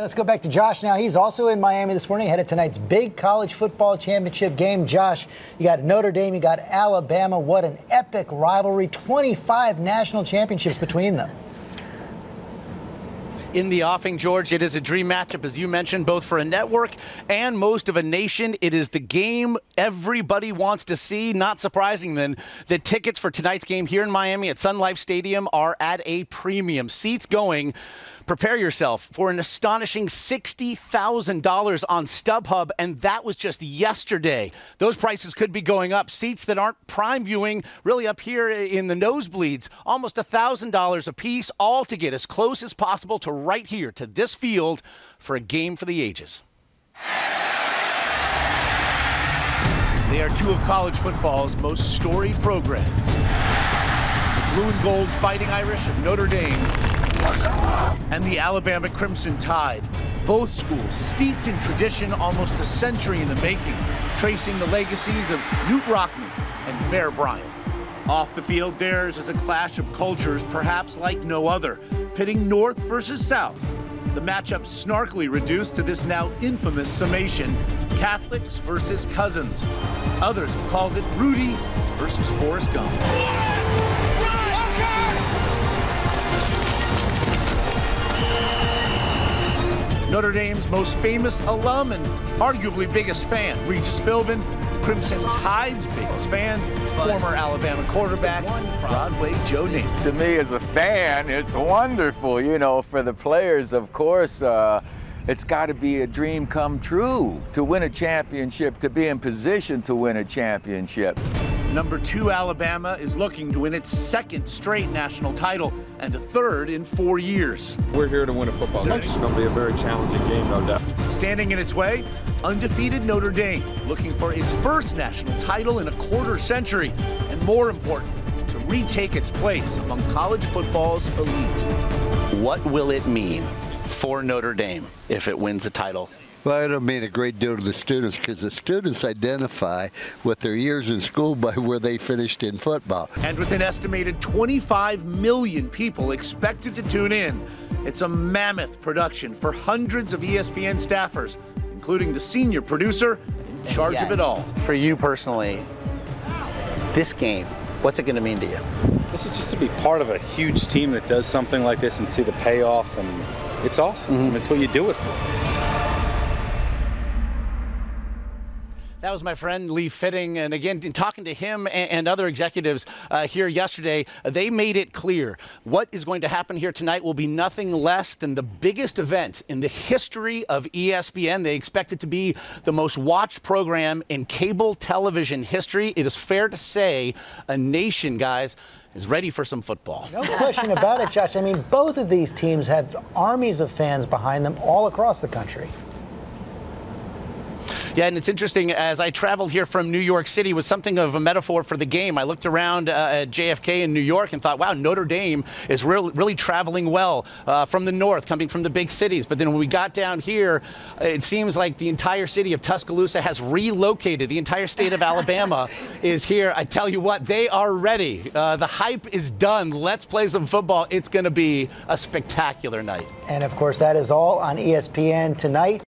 Let's go back to Josh now. He's also in Miami this morning ahead of tonight's big college football championship game. Josh, you got Notre Dame, you got Alabama. What an epic rivalry. 25 national championships between them in the offing, George. It is a dream matchup, as you mentioned, both for a network and most of a nation. It is the game everybody wants to see. Not surprising, then, that tickets for tonight's game here in Miami at Sun Life Stadium are at a premium. Seats going Prepare yourself for an astonishing $60,000 on StubHub, and that was just yesterday. Those prices could be going up. Seats that aren't prime viewing, really up here in the nosebleeds, almost $1,000 a piece, all to get as close as possible to right here, to this field, for a game for the ages. They are two of college football's most storied programs. The blue and gold fighting Irish of Notre Dame and the Alabama Crimson Tide. Both schools steeped in tradition almost a century in the making, tracing the legacies of Knute Rockne and Bear Bryant. Off the field, theirs is a clash of cultures perhaps like no other, pitting North versus South. The matchup snarkily reduced to this now infamous summation Catholics versus cousins. Others have called it Rudy versus Forrest Gump. Notre Dame's most famous alum and arguably biggest fan, Regis Philbin, Crimson Tide's biggest fan, former Alabama quarterback, Broadway Joe Namath. To me, as a fan, it's wonderful. You know, for the players, of course, uh, it's got to be a dream come true to win a championship, to be in position to win a championship. Number two, Alabama is looking to win its second straight national title and a third in four years. We're here to win a football game. It's going to be a very challenging game, no doubt. Standing in its way, undefeated Notre Dame, looking for its first national title in a quarter century, and more important, to retake its place among college football's elite. What will it mean for Notre Dame if it wins the title well, it'll mean a great deal to the students because the students identify with their years in school by where they finished in football. And with an estimated 25 million people expected to tune in, it's a mammoth production for hundreds of ESPN staffers, including the senior producer in charge yeah, of it all. For you personally, this game, what's it going to mean to you? This is just to be part of a huge team that does something like this and see the payoff, and it's awesome. Mm -hmm. I mean, it's what you do it for. That was my friend Lee Fitting. And again, in talking to him and, other executives uh, here yesterday, they made it clear what is going to happen here tonight will be nothing less than the biggest event in the history of ESPN. They expect it to be the most watched program in cable television history. It is fair to say a nation, guys, is ready for some football. No question about it, Josh. I mean, both of these teams have armies of fans behind them all across the country. Yeah, and it's interesting as I traveled here from New York City was something of a metaphor for the game. I looked around uh, at JFK in New York and thought, wow, Notre Dame is really, really traveling well uh, from the north, coming from the big cities. But then when we got down here, it seems like the entire city of Tuscaloosa has relocated. The entire state of Alabama is here. I tell you what, they are ready. Uh, the hype is done. Let's play some football. It's going to be a spectacular night. And of course, that is all on ESPN tonight.